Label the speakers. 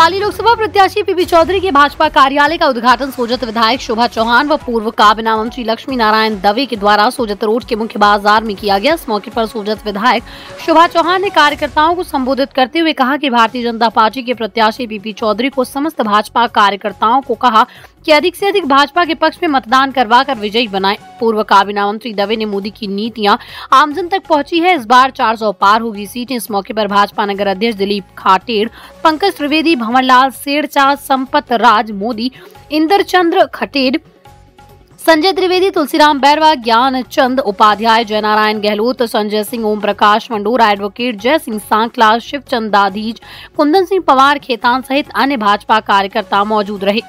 Speaker 1: पाली लोकसभा प्रत्याशी पीपी चौधरी के भाजपा कार्यालय का उद्घाटन सोजत विधायक शोभा चौहान व पूर्व काबिना मंत्री लक्ष्मी नारायण दवे के द्वारा सोजत रोड के मुख्य बाज़ार में किया गया। इस मौके पर सोजत विधायक शोभा चौहान ने कार्यकर्ताओं को संबोधित करते हुए कहा कि भारतीय जनता पार्टी के प्रत्याशी पीपी चौधरी को समस्त भाजपा कार्यकर्ताओं को कहा कि अधिक से अधिक भाजपा के पक्ष में मतदान करवा कर विजयी बनाए। पूर्व काबिना मंत्री दवे ने मोदी की नीतियाँ आमजन तक पहुँची है। इस बार 400 पार होगी सीटें। इस मौके पर भाजपा नगर अध्यक्ष दिलीप खाटेड़, पंकज त्रिवेदी भंवरलाल सेड़चा संपत, राज, मोदी इंदर चंद्र खटेड़ संजय त्रिवेदी, तुलसीराम बैरवा, ज्ञान चंद, उपाध्याय जयनारायण गहलोत, संजय सिंह ओम प्रकाश मंडोरा एडवोकेट जय सिंह सांकला शिवचंद दाधीज कुंदन सिंह पवार, खेतान सहित अन्य भाजपा कार्यकर्ता मौजूद रहे।